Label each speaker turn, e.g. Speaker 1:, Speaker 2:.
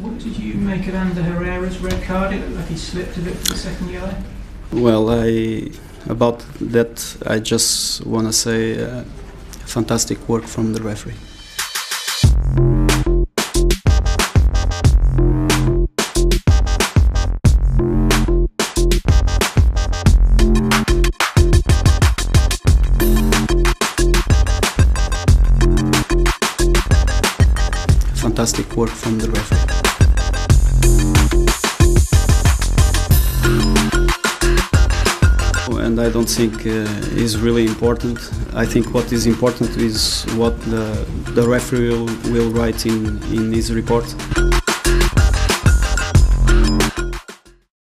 Speaker 1: What did you make of Ander Herrera's red card? It looked like he slipped a bit for the second yellow.
Speaker 2: Well, I about that I just want to say uh, fantastic work from the referee. Fantastic work from the referee. and I don't think uh, is really important. I think what is important is what the, the referee will, will write in, in his report.